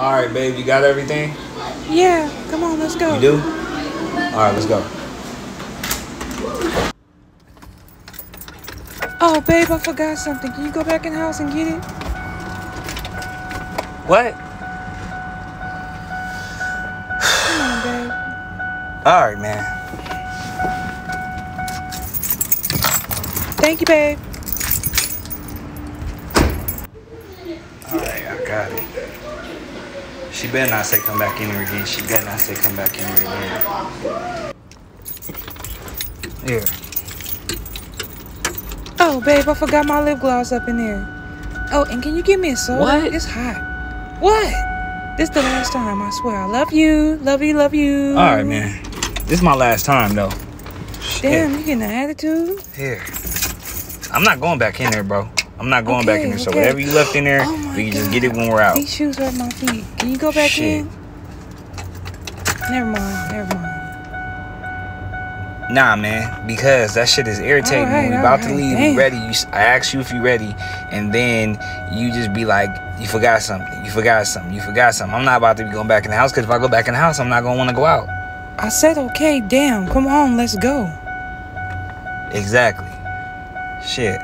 All right, babe, you got everything? Yeah, come on, let's go. You do? All right, let's go. Oh, babe, I forgot something. Can you go back in the house and get it? What? Come on, babe. All right, man. Thank you, babe. All right, I got it. She better not say come back in here again. She better not say come back in here again. Here. Oh, babe, I forgot my lip gloss up in there. Oh, and can you give me a soda? What? It's hot. What? This the last time, I swear. I love you. Love you, love you. All right, man. This is my last time, though. Damn, you getting an attitude? Here. I'm not going back in there, bro. I'm not going back in there. So okay. whatever you left in there, Oh we can just get it when we're out. These shoes hurt my feet. Can you go back Shit. in? Never mind, never mind. Nah, man, because that shit is irritating. Alright, when we about to leave, damn. we ready. You, I ask you if you ready, and then you just be like, you forgot something. You forgot something. You forgot something. I'm not about to be going back in the house because if I go back in the house, I'm not gonna want to go out. I said okay, damn. Come on, let's go. Exactly. Shit.